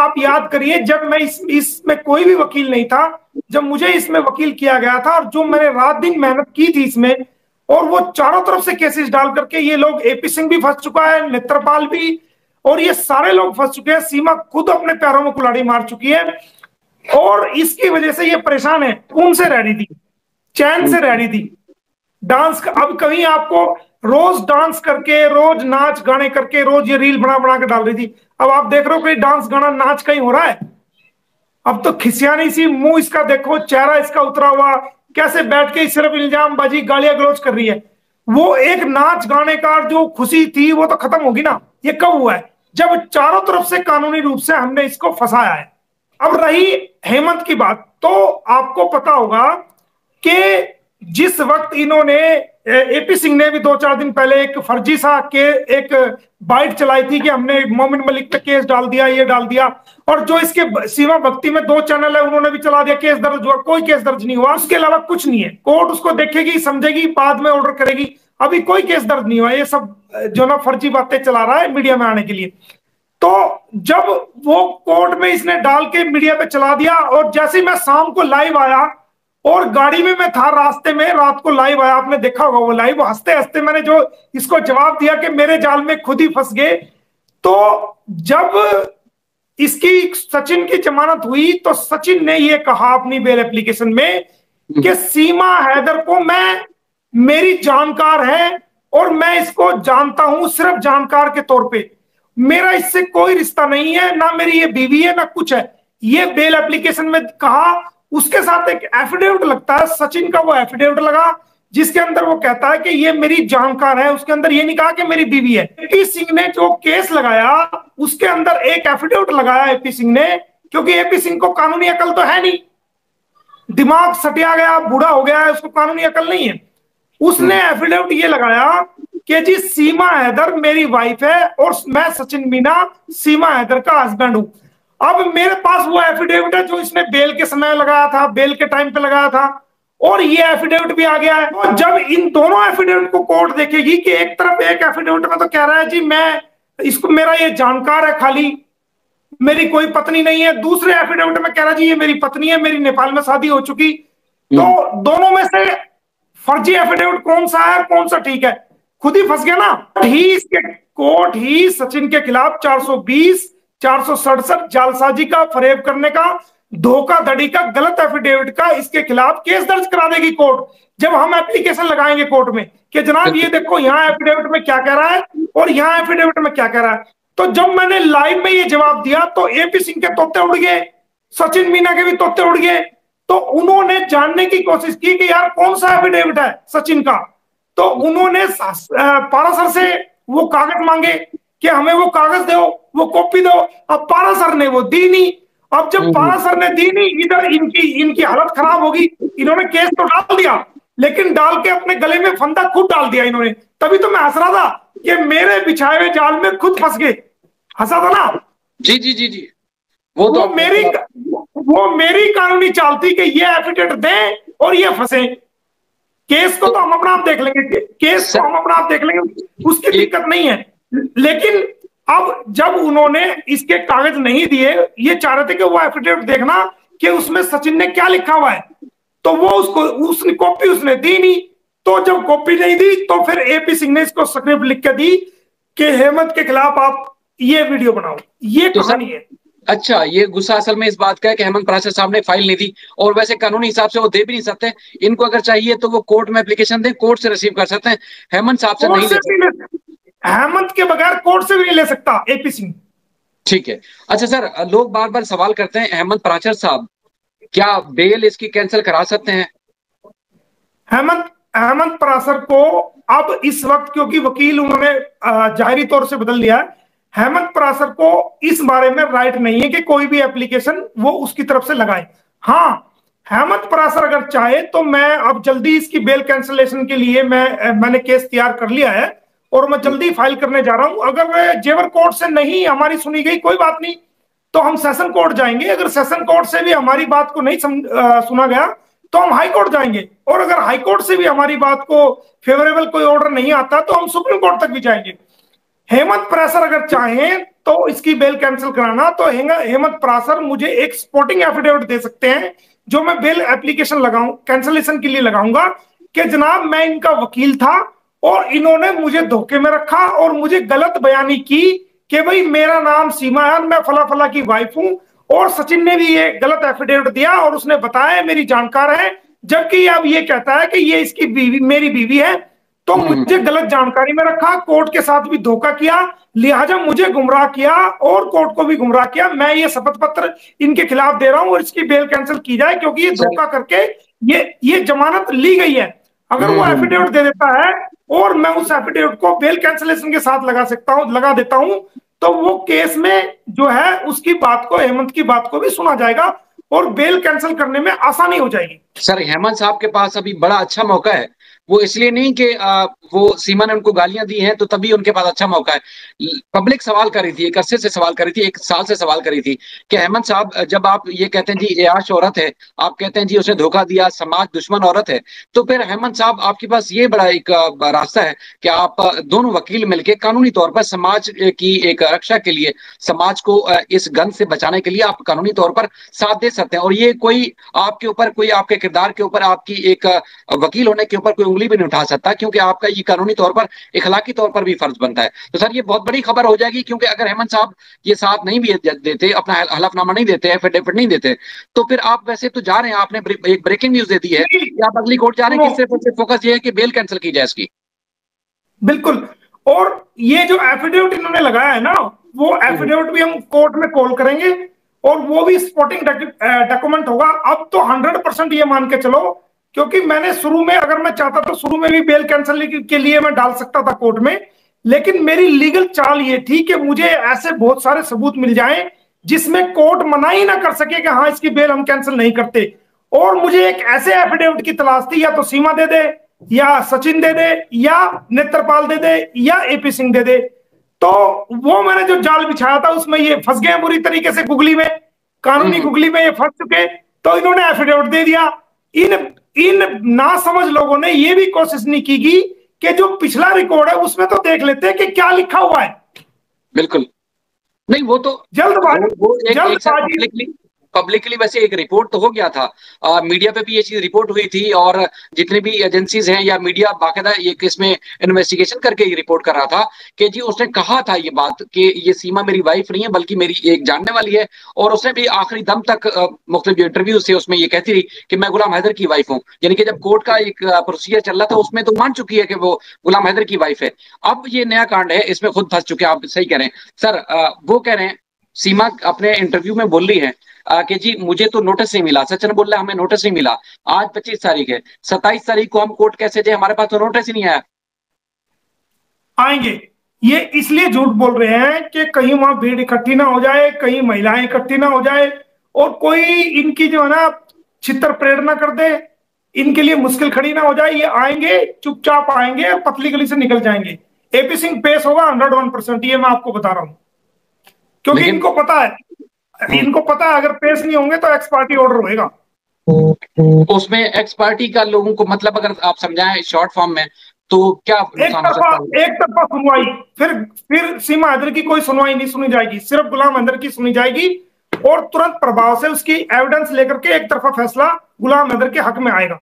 आप याद करिए, जब मैं इस, इसमें कोई भी वकील नहीं था, जब मुझे इसमें वकील किया गया था और जो मैंने रात दिन मेहनत की थी इसमें, और वो चारों तरफ़ से केसेस डाल करके ये लोग एपी सिंह भी फंस चुका है, नेत्रपाल भी, और ये सारे लोग फंस चुके हैं, सीमा खुद अपने पैरों में कुलाड़ी मार चुकी है, और इसकी वजह से ये परेशान है, उनसे रह रही थी, चैन से रह रही थी। डांस अब कहीं आपको रोज डांस करके, रोज नाच गाने करके, रोज ये रील बना बना के डाल रही थी। अब आप देख रहे हो कहीं डांस गाना नाच कहीं हो रहा है? अब तो खिसियानी सी मुँह इसका देखो, चेहरा इसका उतरा हुआ, कैसे बैठ के सिर्फ़ इल्ज़ाम बाजी गालियाँ गलोच कर रही है? वो एक नाच गाने का जो खुशी थी, वो तो खत्म होगी ना? ये कब हुआ है? जब चारों तरफ़ से कानूनी रूप से हमने इसको फंसाया है। अब रही हेमंत की बात तो आपको पता होगा कि जिस वक्त इन्होंने एपी सिंह ने भी दो चार दिन पहले एक फर्जी सा के, एक बाइट चलाई थी कि हमने मोमिन मलिक पे केस डाल दिया, ये डाल दिया। और जो इसके सीमा भक्ति में दो चैनल है, उन्होंने भी चला दिया, केस दर्ज हुआ, कोई केस दर्ज नहीं हुआ। उसके अलावा कुछ नहीं है। कोर्ट उसको देखेगी, समझेगी, बाद में ऑर्डर करेगी। अभी कोई केस दर्ज नहीं हुआ, ये सब जो ना फर्जी बातें चला रहा है मीडिया में आने के लिए। तो जब वो कोर्ट में इसने डाल के मीडिया पे चला दिया, और जैसे मैं शाम को लाइव आया और गाड़ी में मैं था रास्ते में रात को लाइव आया आपने देखा होगा वो लाइव हँसते हँसते मैंने जो इसको जवाब दिया कि मेरे जाल में खुद ही फंस गए। तो जब इसकी सचिन की जमानत हुई तो सचिन ने ये कहा अपनी बेल एप्लीकेशन में कि सीमा हैदर को मैं मेरी जानकार है और मैं इसको जानता हूँ सिर्फ़ जानकार के तौर पे। मेरा इससे कोई रिश्ता नहीं है ना मेरी ये बीवी है ना कुछ है। ये बेल एप्लीकेशन में कहा उसके साथ एक एफिडेविट लगता है सचिन का वो एफिडेविट लगा जिसके अंदर वो कहता है कि ये मेरी जानकार है उसके अंदर ये नहीं कहा कि मेरी बीवी है। एपी सिंह ने जो केस लगाया उसके अंदर एक एफिडेविट लगाया एपी सिंह ने क्योंकि एपी सिंह को कानूनी अकल तो है नहीं। दिमाग सटिया गया बूढ़ा हो गया है उसको कानूनी अकल नहीं है। उसने एफिडेविट ये लगाया कि जी सीमा हैदर मेरी वाइफ है और मैं सचिन मीना सीमा हैदर का हस्बैंड हूँ। अब मेरे पास वो एफिडेविट है जो इसने बेल के समय लगाया था बेल के टाइम पे लगाया था और ये एफिडेविट भी आ गया है। तो जब इन दोनों एफिडेविट को कोर्ट देखेगी कि एक तरफ़ एक एफिडेविट में तो कह रहा है जी मैं इसको मेरा ये जानकार है खाली मेरी कोई पत्नी नहीं है। दूसरे एफिडेविट में कह रहा जी ये मेरी पत्नी है मेरी नेपाल में शादी हो चुकी। तो हम्म। दोनों में से फर्जी एफिडेविट कौन सा है कौन सा ठीक है? खुद ही फंस गया ना। ही इसके कोर्ट ही सचिन के खिलाफ 420 चार सौ सड़सठ जालसाजी का फरेब करने का धोखाधड़ी का गलत एफिडेविट का इसके खिलाफ केस दर्ज करा देगी कोर्ट। जब हम एप्लीकेशन लगाएँगे कोर्ट में कि जनाब ये देखो यहाँ एफिडेविट में क्या कह रहा है और यहाँ एफिडेविट में क्या कह रहा है। तो जब मैंने लाइव में ये जवाब दिया तो एपी सिंह के तोते उड़ गए सचिन मीना के भी तोते उड़ गए। तो उन्होंने जानने की कोशिश की कि यार कौन सा एफिडेविट है सचिन का? तो उन्होंने पारासर से वो कागज़ मांगे कि हमें वो कागज़ दो। वो कॉपी दो। अब पारा सर ने वो दी नहीं। अब जब हम्म, पारा हम्म। सर ने दी नहीं इधर इनकी इनकी हालत खराब होगी। इन्होंने केस तो डाल दिया लेकिन डाल के अपने गले में फंदा खुद डाल दिया इन्होंने। तभी तो मैं हंस रहा था कि मेरे बिछाए हुए जाल में खुद फंस गए। हंसा था ना? जी जी जी जी। वो तो मेरी वो मेरी कानूनी चाल थी कि ये एफिडेविट दें और ये फंसे। केस को तो हम अपना आप देख लेंगे। केस को हम अपना आप देख लेंगे। उसकी दिक्कत नहीं है। लेकिन अब जब उन्होंने इसके कागज़ नहीं दिए ये चाह रहे थे कि वो एफिडेविट देखना कि उसमें सचिन ने क्या लिखा हुआ है। तो वो उसको उसने कॉपी उसने दी नहीं। तो जब कॉपी नहीं दी तो फिर एपी सिंह ने इसको स्क्रिप्ट लिख के दी कि हेमंत के खिलाफ आप ये वीडियो बनाओ। ये तो कहानी है। अच्छा ये गुस्सा असल में इस बात का है कि हेमंत पराशर साहब ने फ़ाइल नहीं दी और वैसे कानूनी हिसाब से वो दे भी नहीं सकते। इनको अगर चाहिए तो वो कोर्ट में एप्लीकेशन दे कोर्ट से रिसीव कर सकते हैं। हेमंत साहब से नहीं ले सकते। हेमंत के बगैर कोर्ट से भी नहीं ले सकता एपी सिंह ठीक है। अच्छा सर लोग बार बार सवाल करते हैं हेमंत प्राचर साहब क्या बेल इसकी कैंसिल करा सकते हैं? हेमंत हेमंत परासर को अब इस वक्त क्योंकि वकील उन्होंने जाहरी तौर से बदल दिया है हेमंत परासर को इस बारे में राइट नहीं है कि कोई भी एप्लीकेशन वो उसकी तरफ़ से लगाए। हाँ हेमंत परासर अगर चाहे तो मैं अब जल्दी इसकी बेल कैंसिलेशन के लिए मैं मैंने केस तैयार कर लिया है। और मैं जल्दी फ़ाइल करने जा रहा हूँ। अगर जेवर कोर्ट से नहीं हमारी सुनी गई कोई बात नहीं। तो हम सेशन कोर्ट जाएँगे। अगर सेशन कोर्ट से भी हमारी बात को नहीं सम, आ, सुना गया तो हम हाई कोर्ट जाएँगे। और अगर हाई कोर्ट से भी हमारी बात को फेवरेबल कोई ऑर्डर नहीं आता तो हम सुप्रीम कोर्ट तक भी जाएँगे। हेमंत प्रेसर अगर चाहें तो इसकी बेल कैंसिल कराना। तो हेमंत प्रासर मुझे एक स्पोर्टिंग एफिडेविट दे सकते हैं जो मैं बेल एप्लीकेशन लगाऊ कैंसिलेशन के लिए लगाऊँगा। कि जनाब मैं इनका वकील था और इन्होंने मुझे धोखे में रखा और मुझे गलत बयानी की कि भाई मेरा नाम सीमा है मैं फला फला की वाइफ हूँ। और सचिन ने भी ये गलत एफिडेविट दिया और उसने बताया मेरी जानकार है। जबकि अब ये कहता है कि ये इसकी बीवी मेरी बीवी है तो हम्म। मुझे गलत जानकारी में रखा कोर्ट के साथ भी धोखा किया। लिहाजा मुझे गुमराह किया और कोर्ट को भी गुमराह किया। मैं ये शपथ पत्र इनके खिलाफ दे रहा हूँ और इसकी बेल कैंसिल की जाए क्योंकि ये धोखा करके ये ये जमानत ली गई है। अगर वो एफिडेविट हम्म। दे देता है और मैं उस एफिडेविट को बेल कैंसिलेशन के साथ लगा सकता हूँ, लगा देता हूँ तो वो केस में जो है, उसकी बात को, हेमंत की बात को भी सुना जाएगा और बेल कैंसिल करने में आसानी हो जाएगी। सर, हेमंत साहब के पास अभी बड़ा अच्छा मौका है। वो इसलिए नहीं कि वो सीमा ने उनको गालियाँ दी हैं तो तभी उनके पास अच्छा मौका है। पब्लिक सवाल कर रही थी, एक अरसे से सवाल कर रही थी, एक साल से सवाल कर रही थी कि अहमद साहब, जब आप ये कहते हैं जी एयाश औरत है, आप कहते हैं जी उसने धोखा दिया, समाज दुश्मन औरत है तो फिर अहमद साहब, आपके पास ये बड़ा एक रास्ता है कि आप दोनों वकील मिलकर कानूनी तौर पर समाज की एक रक्षा के लिए, समाज को इस गंद से बचाने के लिए आप कानूनी तौर पर साथ दे सकते हैं। और ये कोई आपके ऊपर, कोई आपके किरदार के ऊपर, आपकी एक वकील होने के ऊपर कोई उंगली भी नहीं उठा सकता क्योंकि आपका ये कानूनी तौर पर इखलाकी तौर पर भी फ़र्ज़ बनता है। तो सर ये बहुत बड़ी खबर हो जाएगी क्योंकि अगर हेमंत साहब ये साथ नहीं भी देते अपना हलफनामा नहीं देते एफिडेविट नहीं देते तो फिर आप वैसे तो जा रहे हैं आपने एक ब्रेकिंग न्यूज़ दे दी है कि आप अगली कोर्ट जा रहे हैं सिर्फ़ फोकस ये है कि बेल कैंसिल की जाए इसकी? बिल्कुल। और ये जो एफिडेविट इन्होंने लगाया है ना वो एफिडेविट भी हम कोर्ट में कॉल करेंगे और वो भी स्पोर्टिंग डॉक्यूमेंट होगा। अब तो हंड्रेड परसेंट ये मान के चलो क्योंकि मैंने शुरू में अगर मैं चाहता तो शुरू में भी बेल कैंसिल के लिए मैं डाल सकता था कोर्ट में लेकिन मेरी लीगल चाल ये थी कि मुझे ऐसे बहुत सारे सबूत मिल जाएँ जिसमें कोर्ट मना ही ना कर सके कि हाँ इसकी बेल हम कैंसिल नहीं करते। और मुझे एक ऐसे एफिडेविट की तलाश थी या तो सीमा दे दे या सचिन दे दे या नेत्रपाल दे दे या एपी सिंह दे दे। तो वो मैंने जो जाल बिछाया था उसमें ये फंस गए बुरी तरीके से गुगली में कानूनी हम्म। गुगली में ये फंस चुके तो इन्होंने एफिडेविट दे दिया। इन इन ना समझ लोगों ने यह भी कोशिश नहीं की गई कि जो पिछला रिकॉर्ड है उसमें तो देख लेते हैं कि क्या लिखा हुआ है। बिल्कुल। नहीं वो तो जल्दबाजी जल्दबाजी पब्लिकली वैसे एक रिपोर्ट तो हो गया था। आ, मीडिया पे भी ये चीज़ रिपोर्ट हुई थी और जितनी भी एजेंसीज हैं या मीडिया बाकायदा ये इसमें इन्वेस्टिगेशन करके ये रिपोर्ट कर रहा था कि जी उसने कहा था ये बात कि ये सीमा मेरी वाइफ नहीं है बल्कि मेरी एक जानने वाली है। और उसने भी आखिरी दम तक मुख्तलिफ़ जो इंटरव्यू थे उसमें ये कहती रही कि मैं गुलाम हैदर की वाइफ हूँ। यानी कि जब कोर्ट का एक प्रोसीजर चल रहा था उसमें तो मान चुकी है कि वो गुलाम हैदर की वाइफ है। अब ये नया कांड है इसमें खुद फंस चुके हैं आप सही कह रहे हैं। सर वो कह रहे हैं सीमा अपने इंटरव्यू में बोल रही है कि जी, मुझे तो नोटिस नहीं मिला। सचिन बोल रहा हमें नोटिस नहीं मिला। आज पच्चीस तारीख है। सत्ताईस तारीख को हम कोर्ट कैसे जाए? हमारे पास तो नोटिस ही नहीं आया। आएँगे। ये इसलिए झूठ बोल रहे हैं कि कहीं वहाँ भीड़ इकट्ठी ना हो जाए, कहीं महिलाएँ इकट्ठी ना हो जाए, और कोई इनकी जो है ना चित्र प्रेरणा कर दे, इनके लिए मुश्किल खड़ी ना हो जाए। ये आएँगे, चुपचाप आएँगे और पतली गली से निकल जाएँगे। एपी सिंह पेश होगा हंड्रेड वन परसेंट ये मैं आपको बता रहा हूँ। क्योंकि इनको पता है। इनको पता है अगर पेश नहीं होंगे तो एक्स पार्टी ऑर्डर होएगा। उसमें एक्स पार्टी का लोगों को मतलब अगर आप समझाएँ शॉर्ट फॉर्म में तो क्या एक तरफा एक तरफा सुनवाई। फिर फिर सीमा हैदर की कोई सुनवाई नहीं सुनी जाएगी। सिर्फ़ गुलाम हैदर की सुनी जाएगी और तुरंत प्रभाव से उसकी एविडेंस लेकर के एक तरफा फैसला गुलाम हैदर के हक में आएगा।